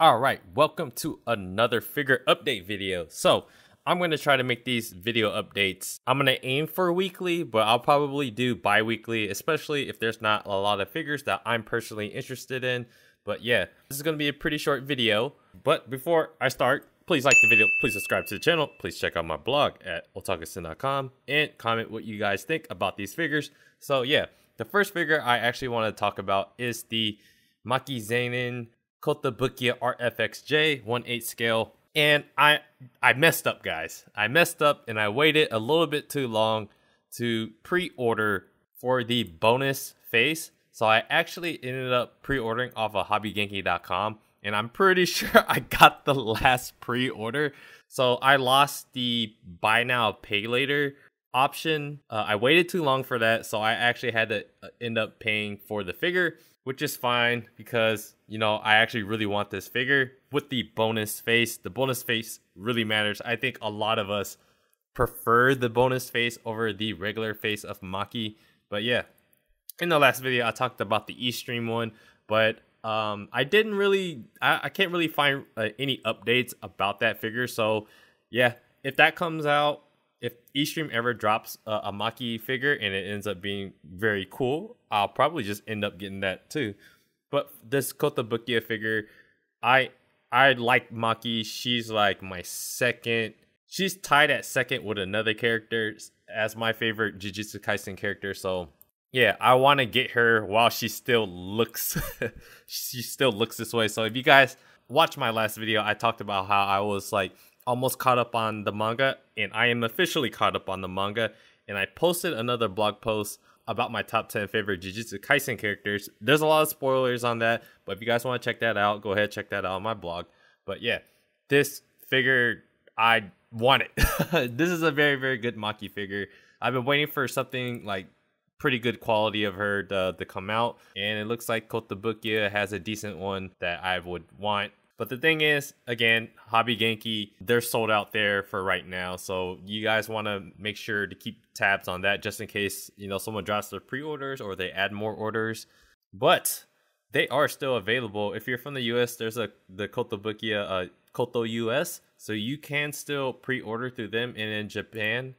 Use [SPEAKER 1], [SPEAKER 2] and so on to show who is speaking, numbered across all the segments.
[SPEAKER 1] All right, welcome to another figure update video. So I'm going to try to make these video updates. I'm going to aim for weekly, but I'll probably do bi-weekly, especially if there's not a lot of figures that I'm personally interested in. But yeah, this is going to be a pretty short video. But before I start, please like the video, please subscribe to the channel, please check out my blog at otakusinh.com and comment what you guys think about these figures. So yeah, the first figure I actually want to talk about is the Maki Zenin Kotobukiya ARTFX-J 1/8 scale. And I I messed up, guys. I messed up and I waited a little bit too long to pre-order for the bonus face. So I actually ended up pre-ordering off of hobbygenki.com and I'm pretty sure I got the last pre-order. So I lost the buy now pay later option. Uh, I waited too long for that, so I actually had to uh, end up paying for the figure which is fine because, you know, I actually really want this figure with the bonus face. The bonus face really matters. I think a lot of us prefer the bonus face over the regular face of Maki. But yeah, in the last video, I talked about the eStream one, but um, I didn't really, I, I can't really find uh, any updates about that figure. So yeah, if that comes out, if eStream ever drops a, a Maki figure and it ends up being very cool, I'll probably just end up getting that too. But this Kotobukiya figure, I I like Maki. She's like my second. She's tied at second with another character as my favorite Jujutsu Kaisen character. So yeah, I want to get her while she still looks. she still looks this way. So if you guys watch my last video, I talked about how I was like almost caught up on the manga, and I am officially caught up on the manga. And I posted another blog post about my top 10 favorite Jujutsu Kaisen characters. There's a lot of spoilers on that, but if you guys want to check that out, go ahead check that out on my blog. But yeah, this figure I want it. this is a very very good Maki figure. I've been waiting for something like pretty good quality of her to, to come out, and it looks like Kotobukiya has a decent one that I would want. But the thing is, again, Hobby Genki, they're sold out there for right now. So you guys want to make sure to keep tabs on that just in case, you know, someone drops their pre-orders or they add more orders. But they are still available. If you're from the US, there's a the Kotobukiya uh, Koto US, so you can still pre-order through them and in Japan.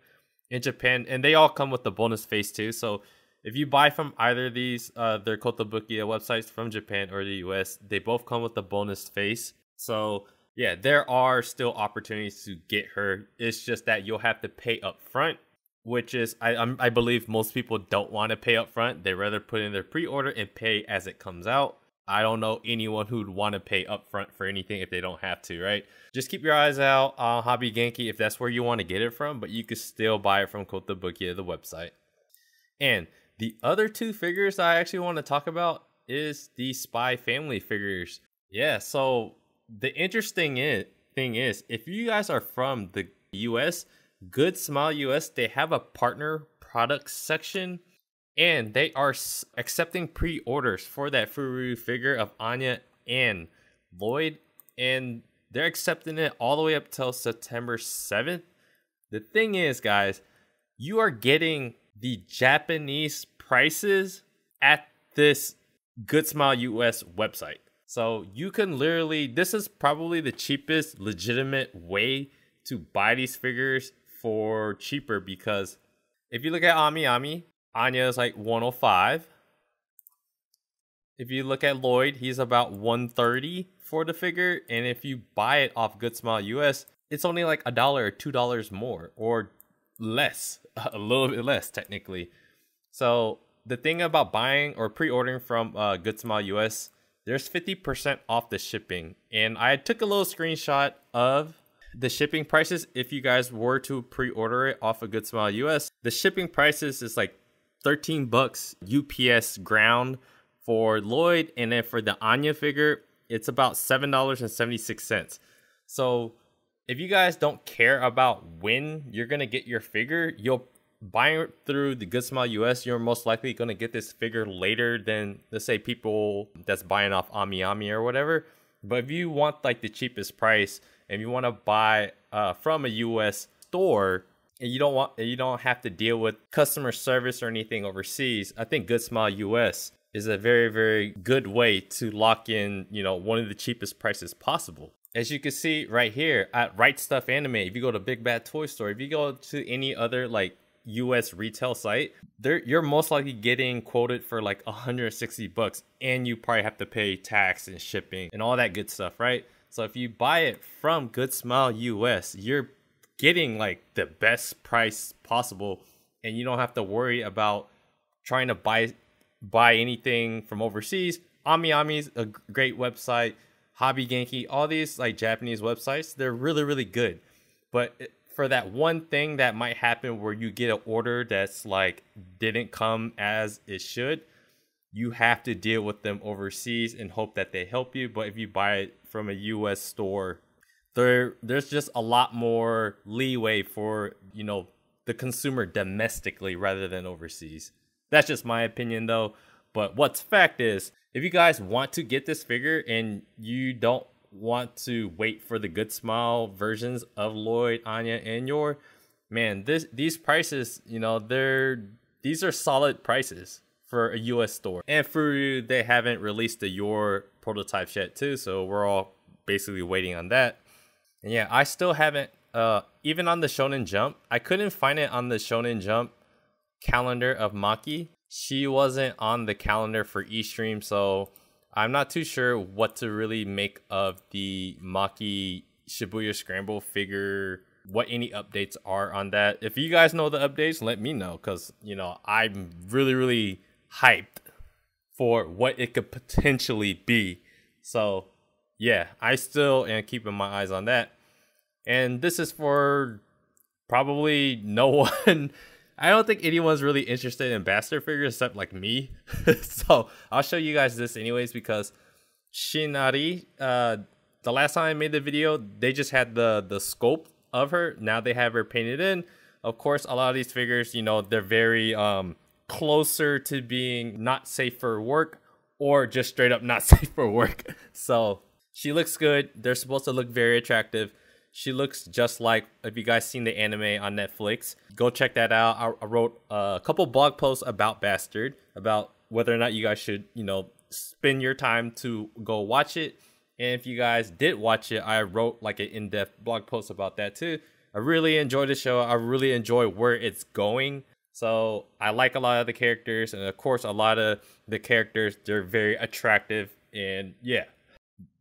[SPEAKER 1] In Japan, and they all come with the bonus face too. So if you buy from either of these, uh, their Kotobukiya websites from Japan or the US, they both come with the bonus face. So yeah, there are still opportunities to get her. It's just that you'll have to pay up front, which is I I'm, I believe most people don't want to pay up front. They rather put in their pre-order and pay as it comes out. I don't know anyone who'd want to pay up front for anything if they don't have to, right? Just keep your eyes out on Hobby Genki if that's where you want to get it from, but you could still buy it from Kotobukiya, the website. And the other two figures I actually want to talk about is the Spy Family figures. Yeah, so the interesting thing is, if you guys are from the US, Good Smile US, they have a partner products section and they are accepting pre-orders for that Furyu figure of Anya and Loid and they're accepting it all the way up till September 7th. The thing is, guys, you are getting the Japanese prices at this Good Smile US website. So you can literally, this is probably the cheapest legitimate way to buy these figures for cheaper because if you look at Ami Ami, Anya is like 105. If you look at Loid, he's about 130 for the figure. And if you buy it off Good Smile US, it's only like a dollar or two dollars more or less, a little bit less technically. So the thing about buying or pre-ordering from uh, Good Smile US, there's 50% off the shipping. And I took a little screenshot of the shipping prices if you guys were to pre-order it off of Good Smile US. The shipping prices is like 13 bucks UPS ground for Loid and then for the Anya figure, it's about $7.76. So if you guys don't care about when you're going to get your figure, you'll buying through the Good Smile US, you're most likely going to get this figure later than, let's say, people that's buying off Ami Ami or whatever. But if you want like the cheapest price and you want to buy uh, from a US store and you don't want you don't have to deal with customer service or anything overseas, I think Good Smile US is a very, very good way to lock in, you know, one of the cheapest prices possible. As you can see right here at Right Stuf Anime, if you go to Big Bad Toy Store, if you go to any other like US retail site, there you're most likely getting quoted for like 160 bucks and you probably have to pay tax and shipping and all that good stuff, right? So if you buy it from Good Smile US, you're getting like the best price possible and you don't have to worry about trying to buy buy anything from overseas. AmiAmi's a great website. Hobby Genki, all these like Japanese websites, they're really really good. But for that one thing that might happen where you get an order that's like didn't come as it should, you have to deal with them overseas and hope that they help you. But if you buy it from a US store, there there's just a lot more leeway for, you know, the consumer domestically rather than overseas. That's just my opinion though. But what's fact is, if you guys want to get this figure and you don't want to wait for the Good Smile versions of Loid, Anya, and Yor, man, this these prices, you know, they're these are solid prices for a US store. And for you, they haven't released the Yor prototypes yet too, so we're all basically waiting on that. And yeah, I still haven't uh even on the Shonen Jump, I couldn't find it on the Shonen Jump calendar of Maki. She wasn't on the calendar for eStream, so I'm not too sure what to really make of the Maki Shibuya Scramble figure, what any updates are on that. If you guys know the updates, let me know because, you know, I'm really, really hyped for what it could potentially be. So, yeah, I still am keeping my eyes on that. And this is for probably no one I don't think anyone's really interested in bastard figures except like me. so I'll show you guys this anyways because Shin Ari, uh, the last time I made the video, they just had the the scope of her. Now they have her painted in. Of course, a lot of these figures, you know, they're very um closer to being not safe for work or just straight up not safe for work. So she looks good. They're supposed to look very attractive. She looks just like if you guys seen the anime on Netflix, go check that out. I, I wrote a couple blog posts about Bastard, about whether or not you guys should, you know, spend your time to go watch it. And if you guys did watch it, I wrote like an in-depth blog post about that too. I really enjoy the show. I really enjoy where it's going. So I like a lot of the characters, and of course, a lot of the characters they're very attractive. And yeah,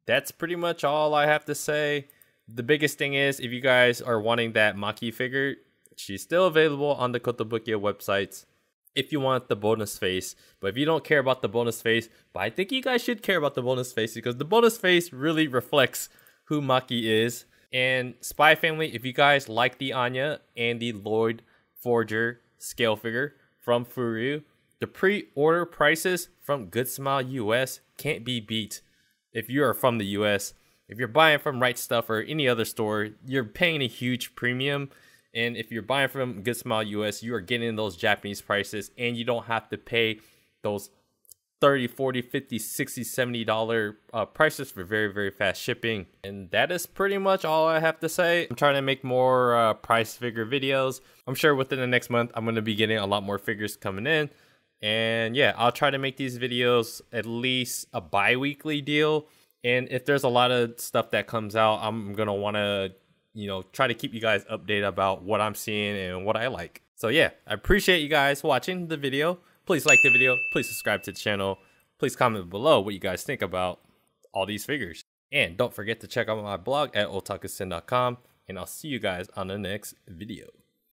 [SPEAKER 1] that's pretty much all I have to say the biggest thing is if you guys are wanting that Maki figure, she's still available on the Kotobukiya websites if you want the bonus face. But if you don't care about the bonus face, but I think you guys should care about the bonus face because the bonus face really reflects who Maki is. And Spy Family, if you guys like the Anya and the Loid Forger scale figure from FuRyu, the pre-order prices from Good Smile US can't be beat if you are from the US if you're buying from Right Stuf or any other store, you're paying a huge premium. And if you're buying from Good Smile US, you are getting those Japanese prices and you don't have to pay those 30 40 50 60 70 dollar uh, prices for very very fast shipping. And that is pretty much all i have to say. I'm trying to make more uh, price figure videos. I'm sure within the next month i'm going to be getting a lot more figures coming in. And yeah i'll try to make these videos at least a bi-weekly deal and if there's a lot of stuff that comes out, I'm gonna want to, you know, try to keep you guys updated about what I'm seeing and what I like. So yeah, I appreciate you guys watching the video. Please like the video. Please subscribe to the channel. Please comment below what you guys think about all these figures. And don't forget to check out my blog at otakusinh.com. And I'll see you guys on the next video.